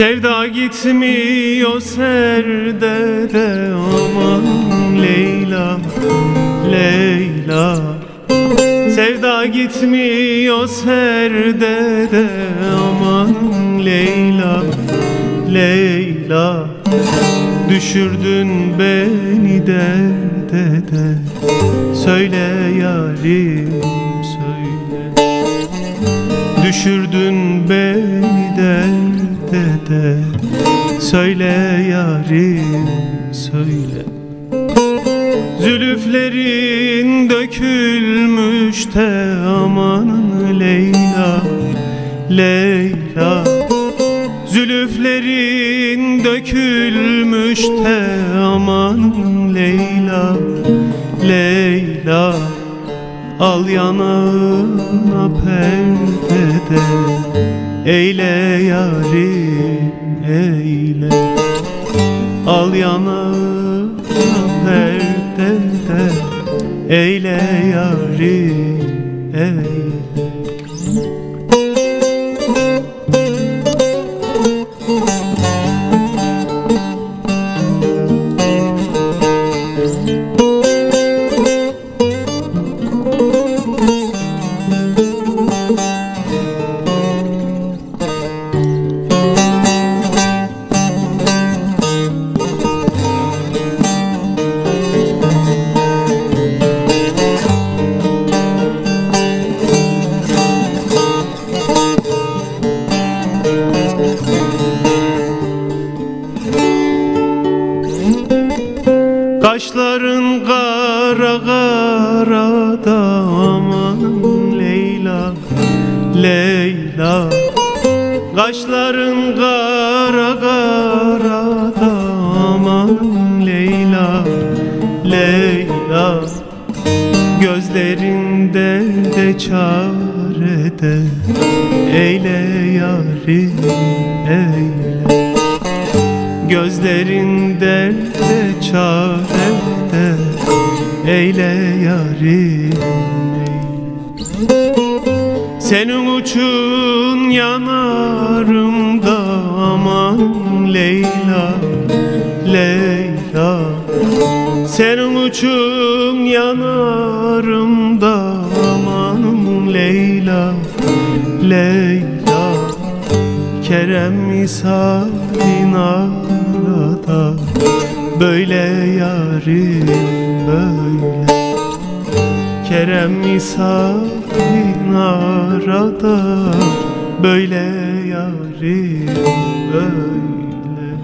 Sevda gitmiyor serdere aman Leyla, Leyla. Sevda gitmiyor serdere aman Leyla, Leyla. Düşürdün beni derde de. Söyle yarim söyle. Düşürdün beni derde de Söyle yarim söyle. Zülüflerin dökülmüş de aman Leyla Leyla. Zülüflerin dökülmüş de aman Leyla Leyla. Al yanağına perdede Eyle yarim eyle. Al yanağına perdede Eyle yarim eyle Kaşların kara kara da aman Leyla Leyla. Kaşların kara kara da aman Leyla Leyla. Gözlerinde de çarede Eyle yarim eyle Gözlerinde de çarede. Eyle yarim. Senin uçun yanarımda aman Leyla Leyla. Senin uçun yanarımda aman Leyla Leyla. Kerem misalin arada Böyle yarim böyle. Kerem misalin arada. Böyle yarim böyle